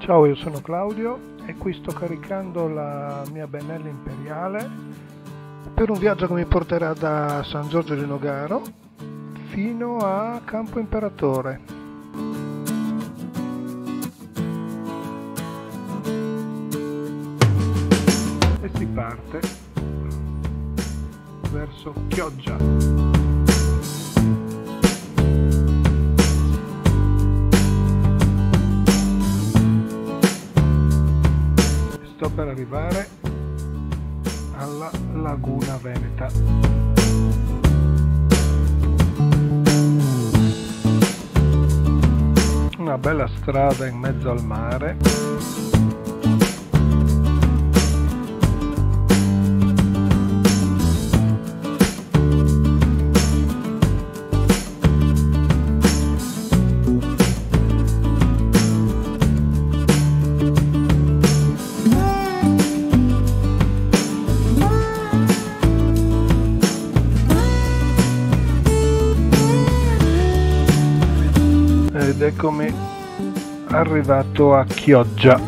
Ciao, io sono Claudio e qui sto caricando la mia Benelli Imperiale per un viaggio che mi porterà da San Giorgio di Nogaro fino a Campo Imperatore. E si parte verso Chioggia. Per arrivare alla laguna veneta. Una bella strada in mezzo al mare eccomi arrivato a Chioggia.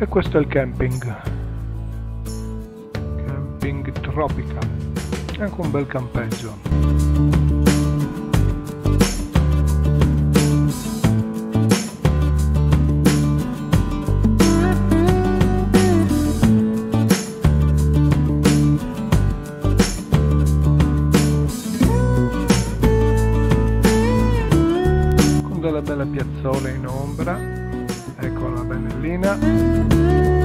E questo è il camping. Tropica, è anche un bel campeggio. Con delle belle piazzole in ombra, ecco la Benellina.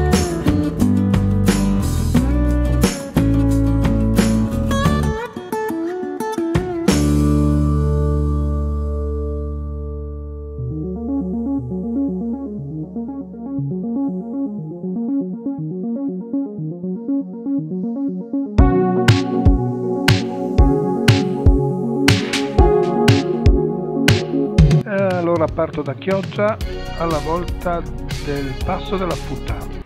Parto da Chioggia alla volta del passo della Futa.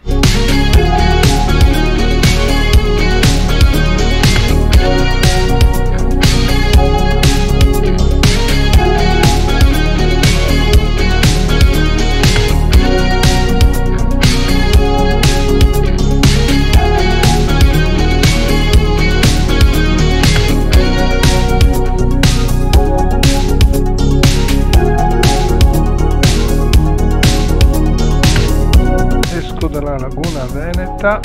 Dalla laguna veneta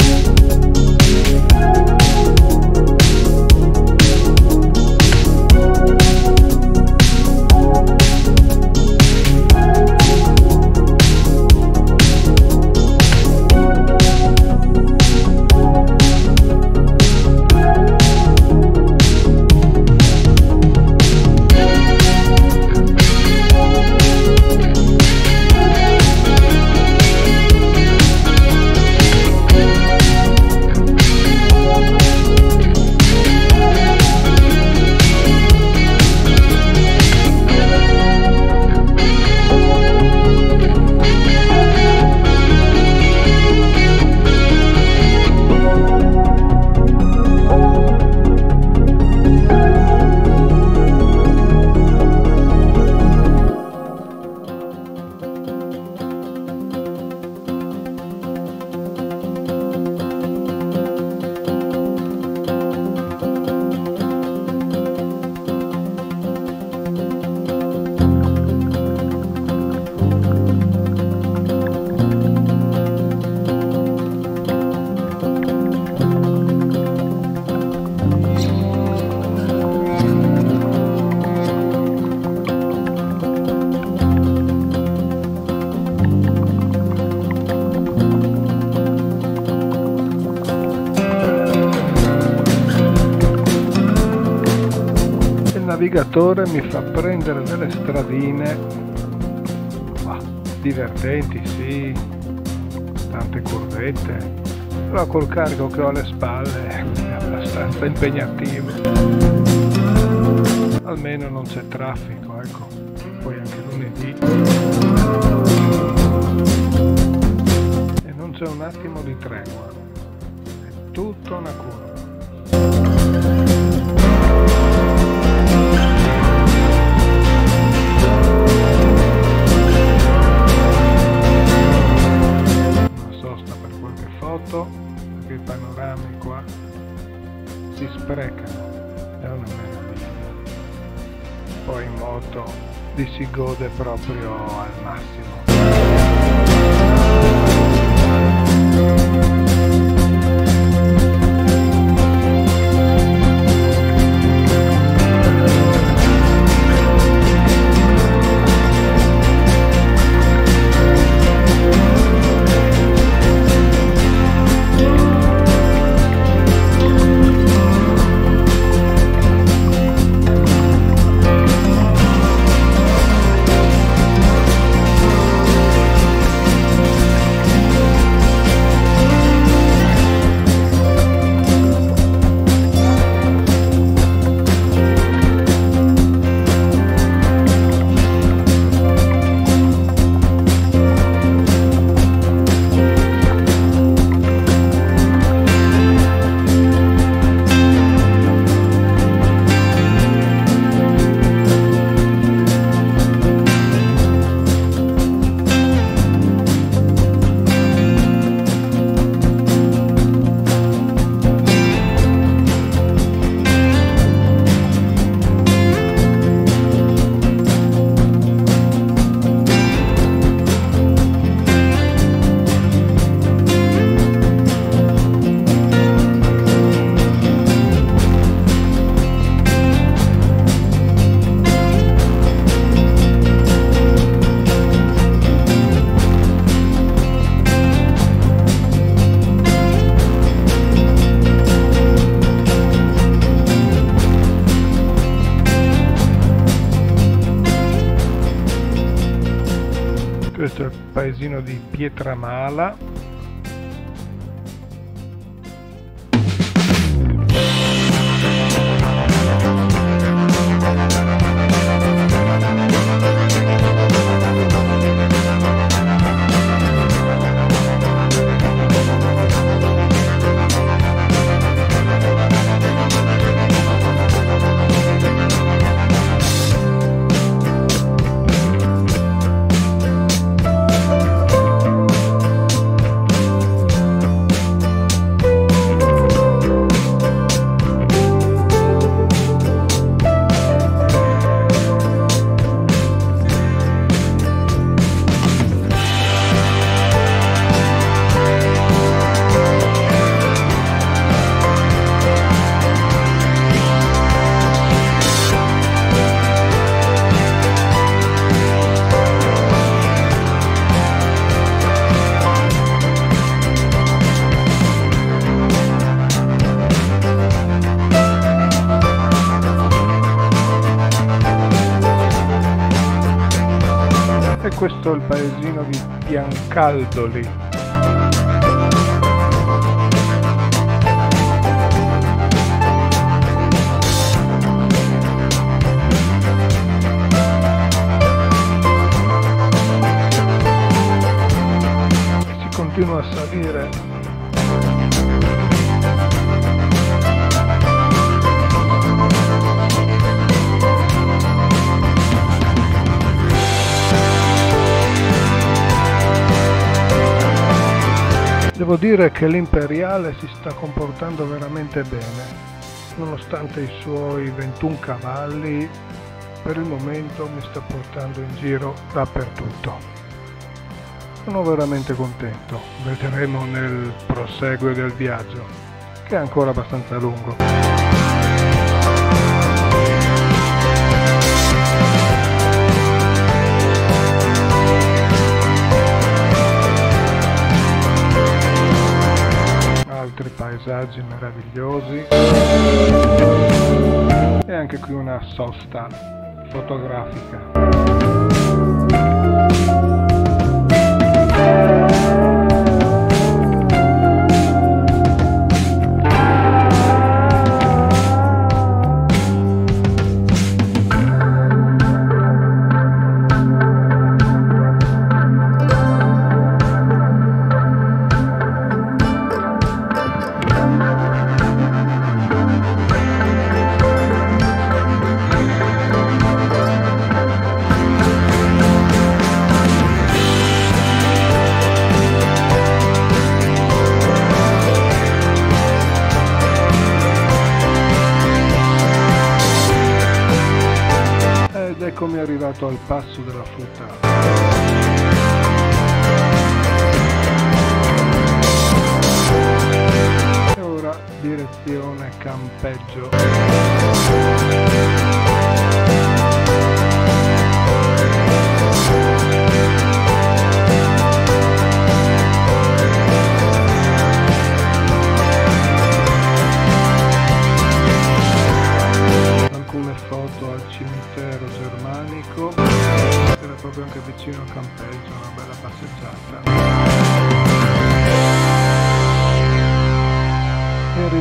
navigatore mi fa prendere delle stradine. Bah, divertenti, sì, tante curvette, però col carico che ho alle spalle è abbastanza impegnativo. Almeno non c'è traffico ecco. Poi anche lunedì. E non c'è un attimo di tregua. È tutta una curva gode proprio al massimo. Di Pietramala questo è il paesino di Biancaldoli. Si continua a salire Devo dire che l'imperiale si sta comportando veramente bene, nonostante i suoi 21 cavalli, per il momento mi sta portando in giro dappertutto. Sono veramente contento, vedremo nel proseguo del viaggio, che è ancora abbastanza lungo. Paesaggi meravigliosi. E anche qui una sosta fotografica arrivato al passo della fruttata. E ora direzione campeggio.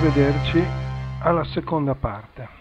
Arrivederci alla seconda parte